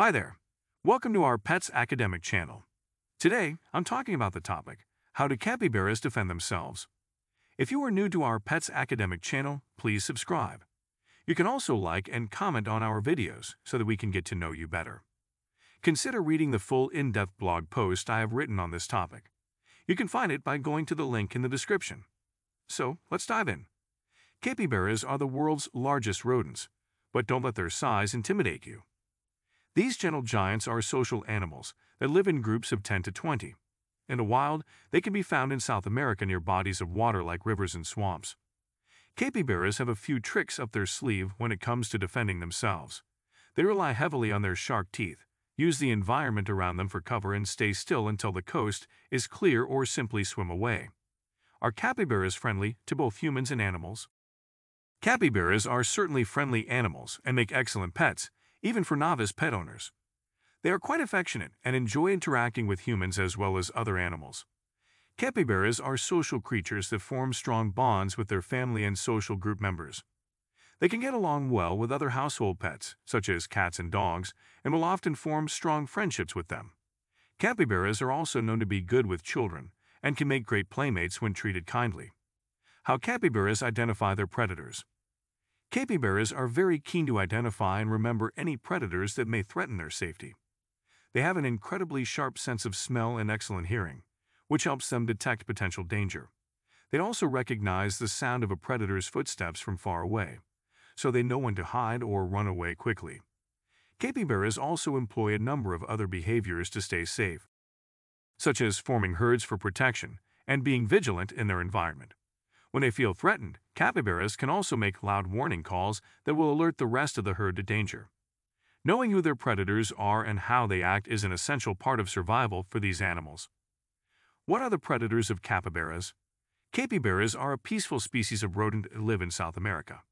Hi there. Welcome to our Pets Academic channel. Today, I'm talking about the topic, how do capybaras defend themselves? If you are new to our Pets Academic channel, please subscribe. You can also like and comment on our videos so that we can get to know you better. Consider reading the full in-depth blog post I have written on this topic. You can find it by going to the link in the description. So, let's dive in. Capybaras are the world's largest rodents, but don't let their size intimidate you. These gentle giants are social animals that live in groups of 10 to 20. In the wild, they can be found in South America near bodies of water like rivers and swamps. Capybaras have a few tricks up their sleeve when it comes to defending themselves. They rely heavily on their sharp teeth, use the environment around them for cover and stay still until the coast is clear or simply swim away. Are capybaras friendly to both humans and animals? Capybaras are certainly friendly animals and make excellent pets, even for novice pet owners. They are quite affectionate and enjoy interacting with humans as well as other animals. Capybaras are social creatures that form strong bonds with their family and social group members. They can get along well with other household pets, such as cats and dogs, and will often form strong friendships with them. Capybaras are also known to be good with children and can make great playmates when treated kindly. How capybaras identify their predators. Capybaras are very keen to identify and remember any predators that may threaten their safety. They have an incredibly sharp sense of smell and excellent hearing, which helps them detect potential danger. They also recognize the sound of a predator's footsteps from far away, so they know when to hide or run away quickly. Capybaras also employ a number of other behaviors to stay safe, such as forming herds for protection and being vigilant in their environment. When they feel threatened, capybaras can also make loud warning calls that will alert the rest of the herd to danger. Knowing who their predators are and how they act is an essential part of survival for these animals. What are the predators of capybaras? Capybaras are a peaceful species of rodent that live in South America.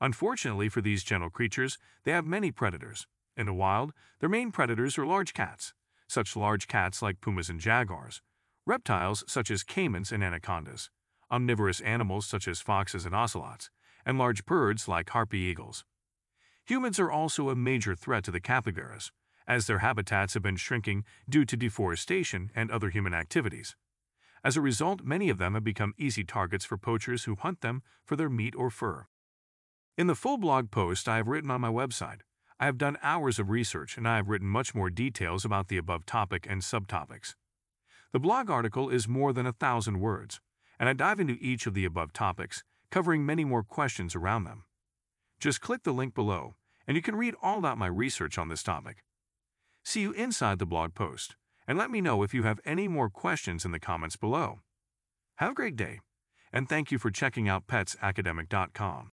Unfortunately for these gentle creatures, they have many predators. In the wild, their main predators are large cats, such large cats like pumas and jaguars, reptiles such as caimans and anacondas, omnivorous animals such as foxes and ocelots, and large birds like harpy eagles. Humans are also a major threat to the capybaras, as their habitats have been shrinking due to deforestation and other human activities. As a result, many of them have become easy targets for poachers who hunt them for their meat or fur. In the full blog post I have written on my website, I have done hours of research and I have written much more details about the above topic and subtopics. The blog article is more than a thousand words, and I dive into each of the above topics, covering many more questions around them. Just click the link below, and you can read all about my research on this topic. See you inside the blog post, and let me know if you have any more questions in the comments below. Have a great day, and thank you for checking out PetsAcademic.com.